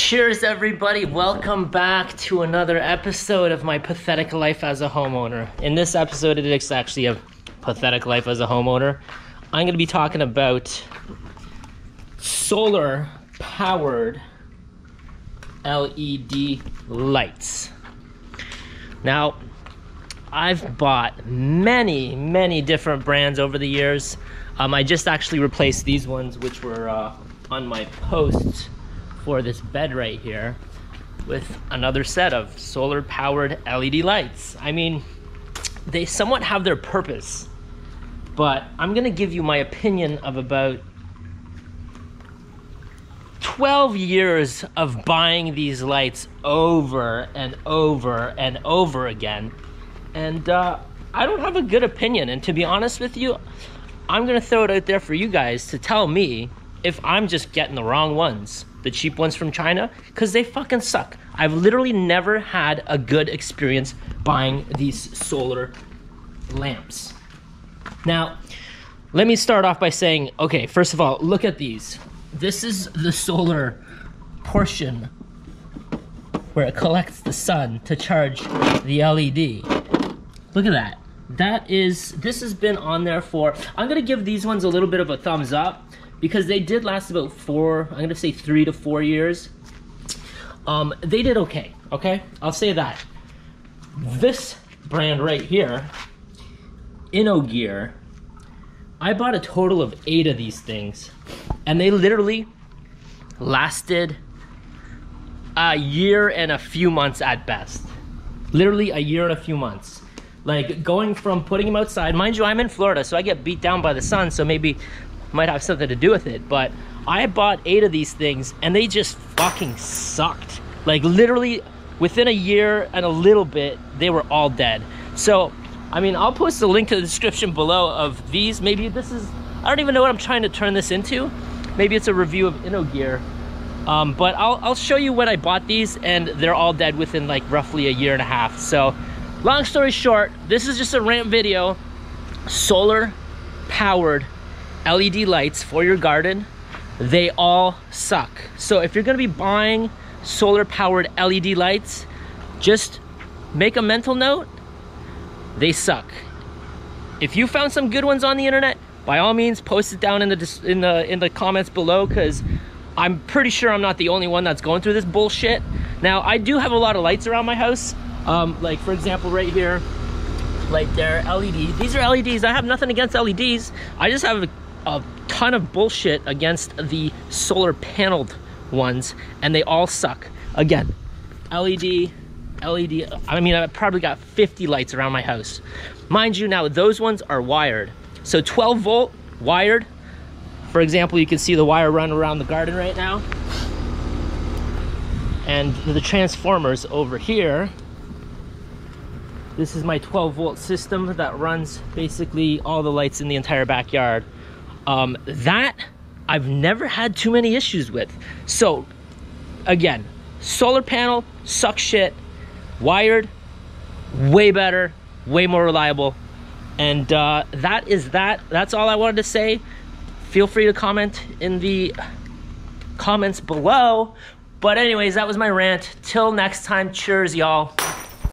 Cheers, everybody. Welcome back to another episode of my pathetic life as a homeowner. In this episode, it is actually a pathetic life as a homeowner. I'm going to be talking about solar powered LED lights. Now, I've bought many, many different brands over the years. Um, I just actually replaced these ones, which were uh, on my posts for this bed right here, with another set of solar powered LED lights. I mean, they somewhat have their purpose, but I'm gonna give you my opinion of about 12 years of buying these lights over and over and over again and uh, I don't have a good opinion. And to be honest with you, I'm gonna throw it out there for you guys to tell me if I'm just getting the wrong ones, the cheap ones from China, because they fucking suck. I've literally never had a good experience buying these solar lamps. Now, let me start off by saying, okay, first of all, look at these. This is the solar portion where it collects the sun to charge the LED. Look at that. That is, this has been on there for, I'm gonna give these ones a little bit of a thumbs up because they did last about four, I'm gonna say three to four years. Um, they did okay, okay? I'll say that. This brand right here, InnoGear, I bought a total of eight of these things and they literally lasted a year and a few months at best. Literally a year and a few months. Like going from putting them outside, mind you, I'm in Florida, so I get beat down by the sun, so maybe might have something to do with it. But I bought eight of these things and they just fucking sucked. Like literally within a year and a little bit, they were all dead. So, I mean, I'll post a link to the description below of these. Maybe this is, I don't even know what I'm trying to turn this into. Maybe it's a review of InnoGear. Um, but I'll, I'll show you when I bought these and they're all dead within like roughly a year and a half. So long story short, this is just a rant video. Solar powered LED lights for your garden, they all suck. So if you're gonna be buying solar powered LED lights, just make a mental note, they suck. If you found some good ones on the internet, by all means post it down in the in the in the comments below because I'm pretty sure I'm not the only one that's going through this bullshit. Now, I do have a lot of lights around my house. Um, like, for example, right here, like they're LED. These are LEDs. I have nothing against LEDs. I just have a, a ton of bullshit against the solar paneled ones, and they all suck. Again, LED, LED. I mean, I've probably got 50 lights around my house. Mind you, now those ones are wired. So 12 volt wired, for example, you can see the wire run around the garden right now. And the transformers over here, this is my 12 volt system that runs basically all the lights in the entire backyard. Um, that I've never had too many issues with. So again, solar panel, suck shit, wired, way better, way more reliable. And uh, that is that. That's all I wanted to say feel free to comment in the comments below. But anyways, that was my rant. Till next time, cheers, y'all.